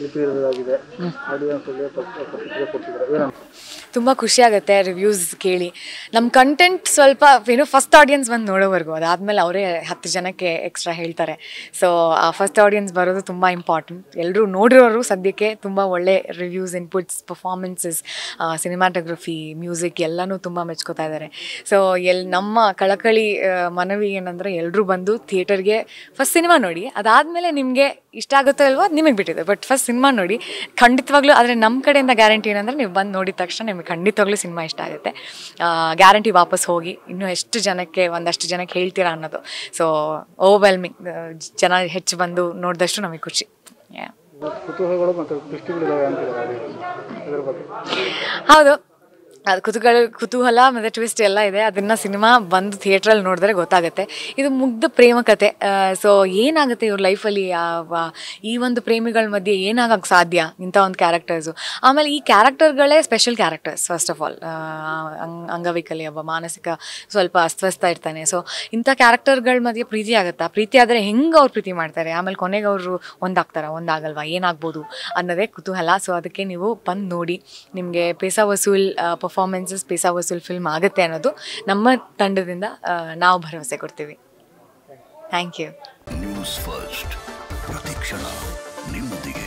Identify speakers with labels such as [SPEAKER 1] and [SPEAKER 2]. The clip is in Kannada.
[SPEAKER 1] ಲಿಪಿ ಇರೋದಾಗಿದೆ ಆಡಿಯನ್ಸ್ ಅಲ್ಲಿ ಪ್ರತಿಕ್ರಿಯೆ ಕೊಟ್ಟಿದ್ದಾರೆ. ಏನಂತ?
[SPEAKER 2] ತುಂಬ ಖುಷಿ ಆಗುತ್ತೆ ರಿವ್ಯೂಸ್ ಕೇಳಿ. ನಮ್ಮ ಕಂಟೆಂಟ್ ಸ್ವಲ್ಪ ಏನು ಫಸ್ಟ್ ಆಡಿಯನ್ಸ್ ಬಂದು ನೋಡೋವರೆಗೂ, ಅದಾದಮೇಲೆ ಅವರೇ ಹತ್ತು ಜನಕ್ಕೆ ಎಕ್ಸ್ಟ್ರಾ ಹೇಳ್ತಾರೆ. ಸೊ ಆ ಫಸ್ಟ್ ಆಡಿಯನ್ಸ್ ಬರೋದು ತುಂಬ ಇಂಪಾರ್ಟೆಂಟ್ ಎಲ್ಲರೂ ನೋಡಿರೋರು ಸದ್ಯಕ್ಕೆ ತುಂಬ ಒಳ್ಳೆ reviews inputs performances cinematography music ಎಲ್ಲನೂ ತುಂಬ ಮೆಚ್ಕೋತಾ ಇದ್ದಾರೆ ಸೊ ಎಲ್, ನಮ್ಮ ಕಳಕಳಿ ಮನವಿ ಏನಂದರೆ ಎಲ್ಲರೂ ಬಂದು ಥಿಯೇಟರ್ಗೆ ಫಸ್ಟ್ ಸಿನಿಮಾ ನೋಡಿ. ಅದಾದಮೇಲೆ ನಿಮಗೆ ಇಷ್ಟ ಆಗುತ್ತೋ ಅಲ್ವೋ ನಿಮಗೆ ಬಿಟ್ಟಿದೆ. ಬಟ್ ಫಸ್ಟ್ ಸಿನಿಮಾ ನೋಡಿ ಖಂಡಿತವಾಗ್ಲೂ, ಆದರೆ ನಮ್ಮ ಕಡೆಯಿಂದ ಗ್ಯಾರಂಟಿ ಏನಂದರೆ ನೀವು ಬಂದು ನೋಡಿದ ತಕ್ಷಣ ನಿಮಗೆ ಖಂಡಿತವಾಗ್ಲೂ ಸಿನಿಮಾ ಇಷ್ಟ ಆಗುತ್ತೆ. ಗ್ಯಾರಂಟಿ ವಾಪಸ್ ಹೋಗಿ ಇನ್ನೂ ಎಷ್ಟು ಜನಕ್ಕೆ ಒಂದಷ್ಟು ಜನಕ್ಕೆ ಹೇಳ್ತೀರಾ ಅನ್ನೋದು. ಸೊ ಓವರ್ವೆಲ್ಮಿಂಗ್ ಜನ ಹೆಚ್ಚು ಬಂದು ನೋಡಿದಷ್ಟು ನಮಗೆ ಖುಷಿ. ಹೌದು. ಅದು ಕುತೂಹಲ ಕುತೂಹಲ ಮತ್ತು ಟ್ವಿಸ್ಟ್ ಎಲ್ಲ ಇದೆ. ಅದನ್ನು ಸಿನಿಮಾ ಬಂದು ಥಿಯೇಟ್ರಲ್ಲಿ ನೋಡಿದ್ರೆ ಗೊತ್ತಾಗುತ್ತೆ. ಇದು ಮುಗ್ಧ ಪ್ರೇಮ ಕತೆ. ಸೊ ಏನಾಗುತ್ತೆ ಇವ್ರ ಲೈಫಲ್ಲಿ ಈ ಒಂದು ಪ್ರೇಮಿಗಳ ಮಧ್ಯೆ ಏನಾಗಕ್ಕೆ ಸಾಧ್ಯ ಇಂಥ ಒಂದು ಕ್ಯಾರೆಕ್ಟರ್ಸು ಆಮೇಲೆ ಈ ಕ್ಯಾರೆಕ್ಟರ್ಗಳೇ special characters first of all ಅಂಗವಿಕಲಿ ಒಬ್ಬ ಮಾನಸಿಕ ಸ್ವಲ್ಪ ಅಸ್ವಸ್ಥ ಇರ್ತಾನೆ. ಸೊ ಇಂಥ ಕ್ಯಾರೆಕ್ಟರ್ಗಳ ಮಧ್ಯೆ ಪ್ರೀತಿ ಆಗುತ್ತಾ? ಪ್ರೀತಿ ಆದರೆ ಹೆಂಗೆ ಅವ್ರು ಪ್ರೀತಿ ಮಾಡ್ತಾರೆ? ಆಮೇಲೆ ಕೊನೆಗೆ ಅವರು ಒಂದಾಗ್ತಾರ? ಒಂದಾಗಲ್ವಾ? ಏನಾಗ್ಬೋದು ಅನ್ನೋದೇ ಕುತೂಹಲ. ಸೊ ಅದಕ್ಕೆ ನೀವು ಬಂದು ನೋಡಿ. ನಿಮಗೆ ಪೇಸಾ ವಸೂಲ್ ಪರ್ಫಾರ್ಮೆನ್ಸಸ್ ಪೀಸಾ ವಸೂಲ್ ಫಿಲ್ಮ್ ಆಗುತ್ತೆ ಅನ್ನೋದು ನಮ್ಮ ತಂಡದಿಂದ ನಾವು ಭರವಸೆ ಕೊಡ್ತೀವಿ. ಥ್ಯಾಂಕ್ ಯು
[SPEAKER 3] ನ್ಯೂಸ್ ಫಸ್ಟ್ ಪ್ರತಿಕ್ಷಣ ನಿಮ್ಮೊಂದಿಗೆ.